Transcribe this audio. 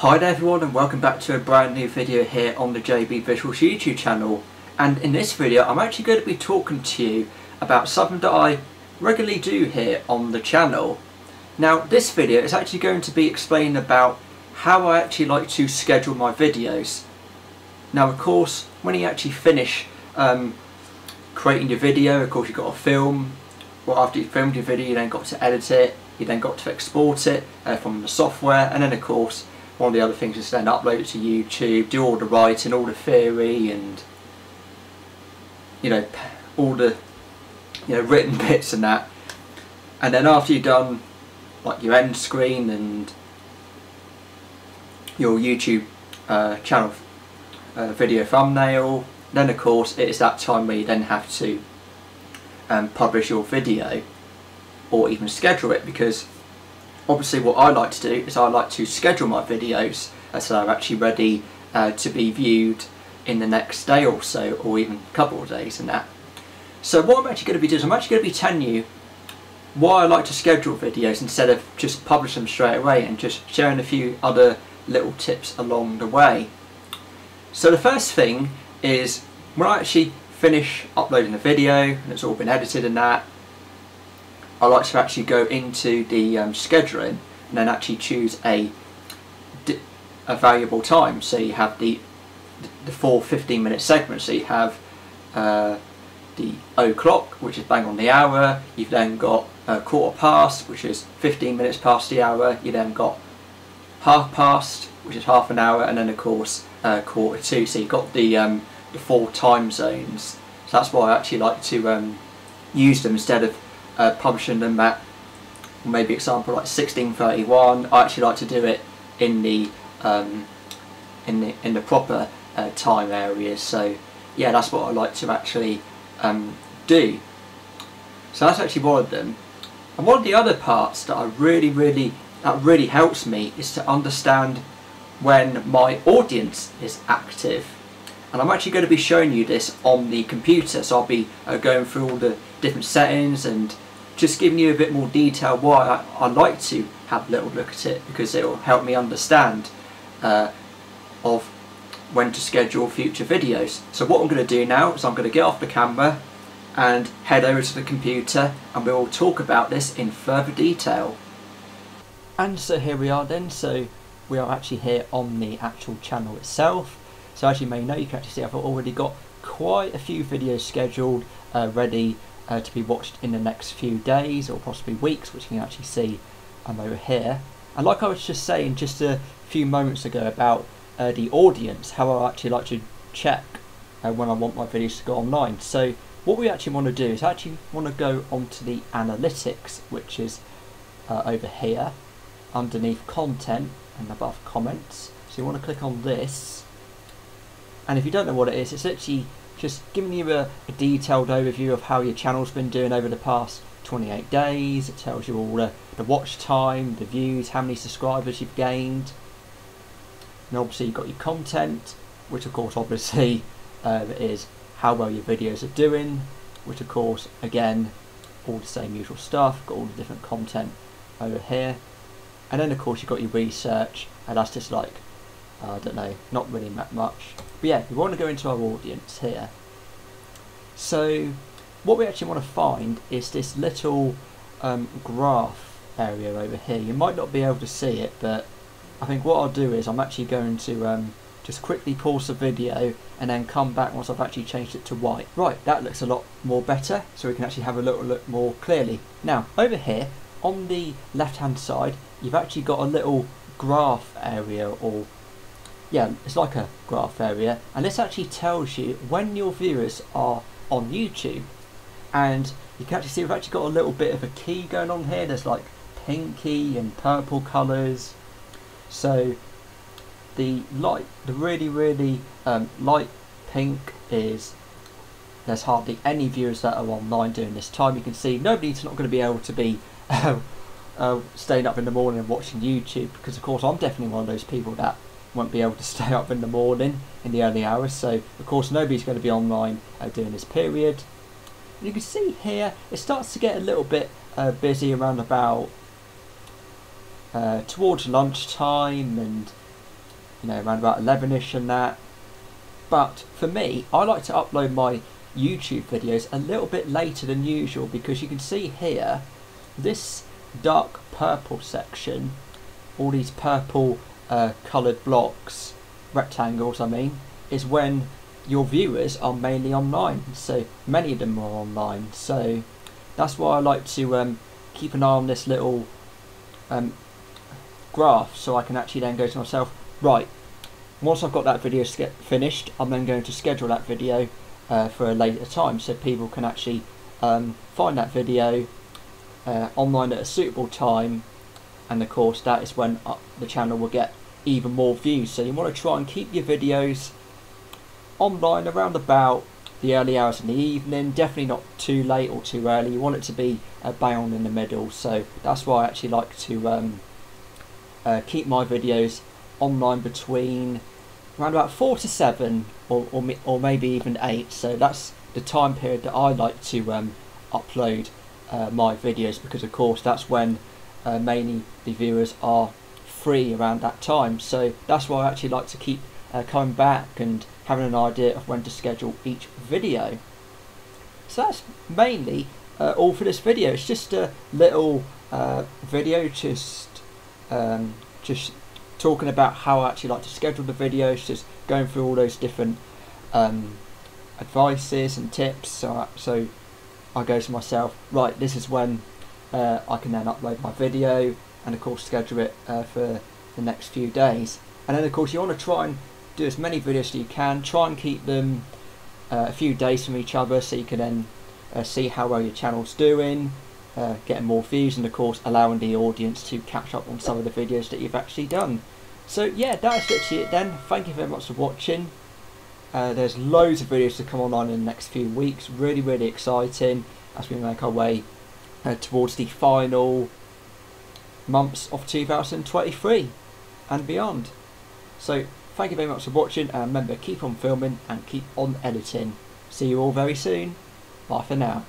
Hi there everyone and welcome back to a brand new video here on the JB Visuals YouTube channel and in this video I'm actually going to be talking to you about something that I regularly do here on the channel. Now this video is actually going to be explaining about how I actually like to schedule my videos. Now of course when you actually finish um, creating your video of course you've got to film, well after you've filmed your video you then got to edit it, you then got to export it uh, from the software and then of course one of the other things is then upload it to YouTube, do all the writing, all the theory and you know all the you know written bits and that. And then after you've done like your end screen and your YouTube uh, channel uh, video thumbnail then of course it is that time where you then have to um, publish your video or even schedule it because obviously what I like to do is I like to schedule my videos uh, so they're actually ready uh, to be viewed in the next day or so or even a couple of days and that. So what I'm actually going to be doing is I'm actually going to be telling you why I like to schedule videos instead of just publish them straight away and just sharing a few other little tips along the way. So the first thing is when I actually finish uploading the video and it's all been edited and that I like to actually go into the um, scheduling and then actually choose a a valuable time. So you have the the four 15 minute segments. So you have uh, the o'clock, which is bang on the hour. You've then got a quarter past, which is 15 minutes past the hour. You then got half past, which is half an hour, and then of course uh, quarter to. So you've got the um, the four time zones. So that's why I actually like to um, use them instead of uh, publishing them at maybe example like 1631 I actually like to do it in the um, in the in the proper uh, time areas so yeah that's what I like to actually um, do. So that's actually one of them. And one of the other parts that I really really that really helps me is to understand when my audience is active. And I'm actually going to be showing you this on the computer. So I'll be uh, going through all the different settings and just giving you a bit more detail why I, I like to have a little look at it because it will help me understand uh, of when to schedule future videos. So what I'm going to do now is I'm going to get off the camera and head over to the computer and we will talk about this in further detail. And so here we are then, so we are actually here on the actual channel itself. So as you may know, you can actually see I've already got quite a few videos scheduled uh, ready uh, to be watched in the next few days or possibly weeks, which you can actually see um, over here. And like I was just saying just a few moments ago about uh, the audience, how I actually like to check uh, when I want my videos to go online. So what we actually want to do is actually want to go onto the analytics, which is uh, over here, underneath content and above comments. So you want to click on this. And if you don't know what it is, it's actually just giving you a, a, detailed overview of how your channel's been doing over the past 28 days. It tells you all the, the watch time, the views, how many subscribers you've gained. And obviously you've got your content, which of course obviously uh, is how well your videos are doing, which of course again all the same usual stuff, got all the different content over here. And then of course you've got your research, and that's just like I don't know, not really that much. But yeah, we want to go into our audience here. So what we actually want to find is this little um, graph area over here. You might not be able to see it, but I think what I'll do is I'm actually going to um, just quickly pause the video and then come back once I've actually changed it to white. Right, that looks a lot more better, so we can actually have a little look more clearly. Now, over here, on the left hand side, you've actually got a little graph area or yeah, it's like a graph area, and this actually tells you when your viewers are on YouTube. And you can actually see we've actually got a little bit of a key going on here. There's like pinky and purple colours. So the light, the really, really um, light pink is there's hardly any viewers that are online during this time. You can see nobody's not going to be able to be uh, uh, staying up in the morning and watching YouTube because, of course, I'm definitely one of those people that won't be able to stay up in the morning in the early hours so of course nobody's going to be online uh, during this period you can see here it starts to get a little bit uh, busy around about uh, towards lunchtime and you know, around about 11ish and that. But for me, I like to upload my YouTube videos a little bit later than usual because you can see here, this dark purple section, all these purple uh, coloured blocks, rectangles I mean, is when your viewers are mainly online. So many of them are online. So that's why I like to um, keep an eye on this little um, graph so I can actually then go to myself, right, once I've got that video finished, I'm then going to schedule that video uh, for a later time so people can actually um, find that video uh, online at a suitable time and of course that is when uh, the channel will get even more views. So you want to try and keep your videos online around about the early hours in the evening definitely not too late or too early. You want it to be uh, bang in the middle. So that's why I actually like to um, uh, keep my videos online between around about 4 to 7 or, or, or maybe even 8 so that's the time period that I like to um, upload uh, my videos because of course that's when uh, mainly the viewers are free around that time. So that's why I actually like to keep uh, coming back and having an idea of when to schedule each video. So that's mainly uh, all for this video. It's just a little uh, video just um, just talking about how I actually like to schedule the videos, just going through all those different um, advices and tips. So, I, so I go to myself, right, this is when uh, I can then upload my video and of course schedule it uh, for the next few days. And then of course you want to try and do as many videos as you can, try and keep them uh, a few days from each other so you can then uh, see how well your channel's doing, uh, getting more views and of course allowing the audience to catch up on some of the videos that you've actually done. So yeah, that's literally it then. Thank you very much for watching. Uh, there's loads of videos to come online in the next few weeks. Really, really exciting as we make our way uh, towards the final months of 2023 and beyond. So thank you very much for watching and remember keep on filming and keep on editing. See you all very soon. Bye for now.